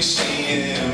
we see him.